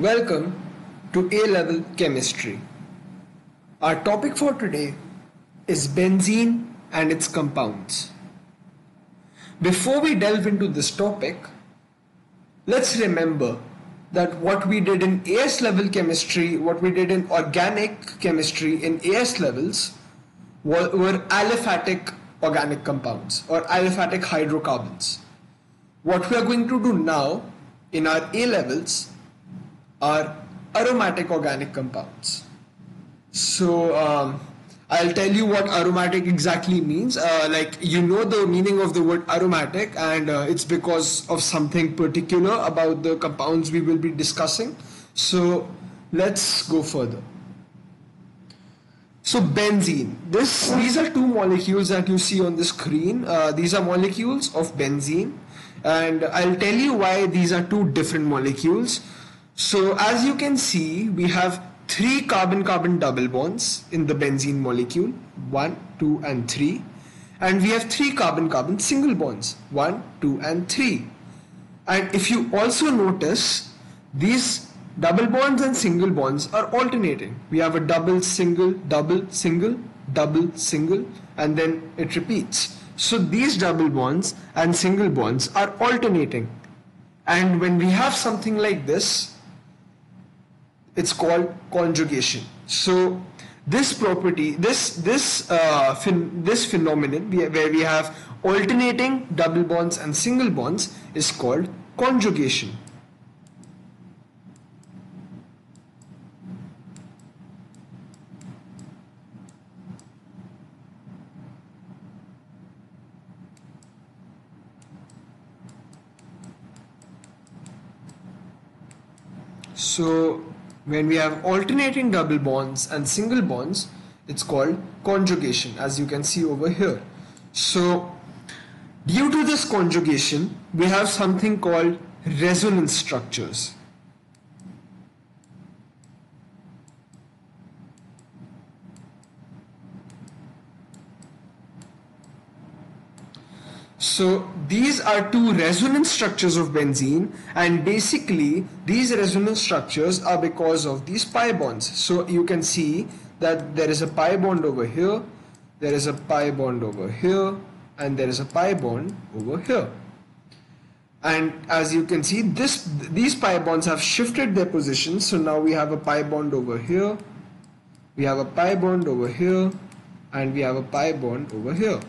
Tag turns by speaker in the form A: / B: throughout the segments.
A: Welcome to A level chemistry. Our topic for today is benzene and its compounds. Before we delve into this topic, let's remember that what we did in AS level chemistry, what we did in organic chemistry in AS levels were, were aliphatic organic compounds or aliphatic hydrocarbons. What we are going to do now in our A levels are aromatic organic compounds. So um, I'll tell you what aromatic exactly means. Uh, like you know the meaning of the word aromatic, and uh, it's because of something particular about the compounds we will be discussing. So let's go further. So benzene. This these are two molecules that you see on the screen. Uh, these are molecules of benzene, and I'll tell you why these are two different molecules. So as you can see, we have three carbon-carbon double bonds in the benzene molecule, one, two, and three, and we have three carbon-carbon single bonds, one, two, and three. And if you also notice, these double bonds and single bonds are alternating. We have a double, single, double, single, double, single, and then it repeats. So these double bonds and single bonds are alternating. And when we have something like this, it's called conjugation. So this property, this this uh, phen this phenomenon where we have alternating double bonds and single bonds is called conjugation. So when we have alternating double bonds and single bonds, it's called conjugation as you can see over here. So due to this conjugation, we have something called resonance structures. So these are two resonance structures of benzene and basically these resonance structures are because of these pi bonds. So you can see that there is a pi bond over here, there is a pi bond over here and there is a pi bond over here. And as you can see this these pi bonds have shifted their positions. So now we have a pi bond over here, we have a pi bond over here and we have a pi bond over here.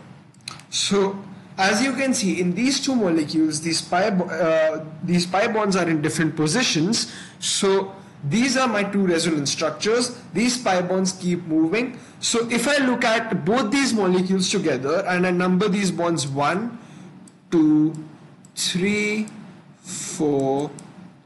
A: So as you can see in these two molecules these pi uh, these pi bonds are in different positions. So these are my two resonance structures. These pi bonds keep moving. So if I look at both these molecules together and I number these bonds 1 2 3 4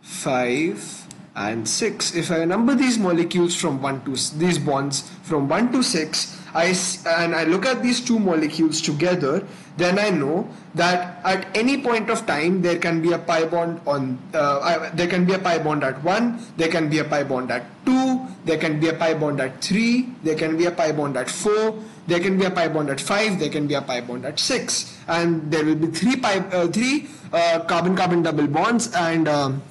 A: 5 and 6 if I number these molecules from 1 to these bonds from 1 to 6 I and I look at these two molecules together then I know that at any point of time there can be a pi bond on uh, there can be a pi bond at 1 there can be a pi bond at 2 there can be a pi bond at 3 there can be a pi bond at 4 there can be a pi bond at 5 there can be a pi bond at 6 and there will be three pi uh, three uh, carbon carbon double bonds and um,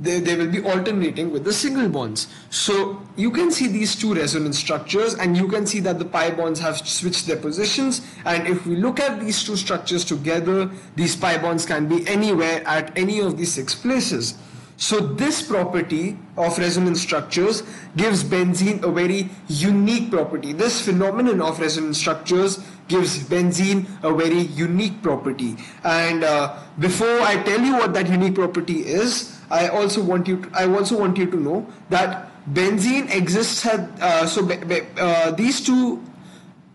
A: they, they will be alternating with the single bonds. So you can see these two resonance structures and you can see that the pi bonds have switched their positions and if we look at these two structures together, these pi bonds can be anywhere at any of these six places. So this property of resonance structures gives benzene a very unique property. This phenomenon of resonance structures gives benzene a very unique property. And uh, before I tell you what that unique property is, I also want you to, I also want you to know that benzene exists uh, so be, be, uh, these two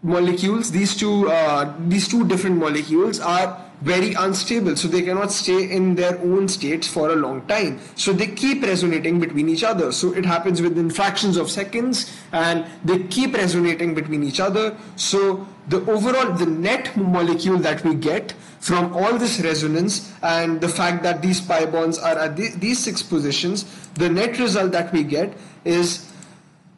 A: molecules these two uh, these two different molecules are very unstable. So they cannot stay in their own states for a long time. So they keep resonating between each other. So it happens within fractions of seconds and they keep resonating between each other. So the overall the net molecule that we get from all this resonance and the fact that these pi bonds are at the, these six positions the net result that we get is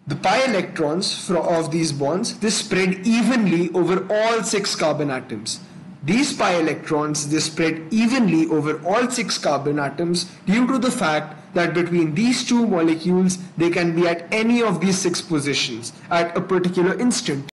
A: the pi electrons of these bonds, they spread evenly over all six carbon atoms. These pi electrons, they spread evenly over all six carbon atoms due to the fact that between these two molecules they can be at any of these six positions at a particular instant